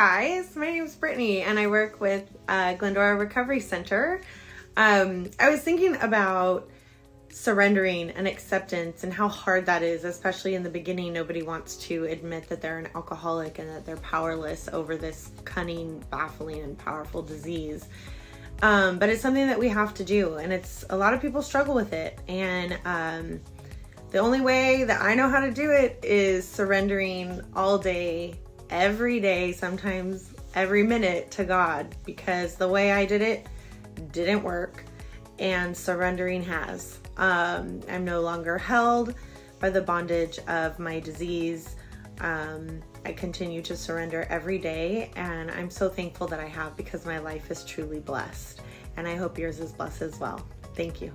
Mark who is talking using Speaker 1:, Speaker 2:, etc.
Speaker 1: guys. My name is Brittany, and I work with uh, Glendora Recovery Center. Um, I was thinking about surrendering and acceptance and how hard that is, especially in the beginning. Nobody wants to admit that they're an alcoholic and that they're powerless over this cunning, baffling, and powerful disease. Um, but it's something that we have to do, and it's a lot of people struggle with it. And um, the only way that I know how to do it is surrendering all day, every day, sometimes every minute to God, because the way I did it didn't work, and surrendering has. Um, I'm no longer held by the bondage of my disease. Um, I continue to surrender every day, and I'm so thankful that I have because my life is truly blessed. And I hope yours is blessed as well. Thank you.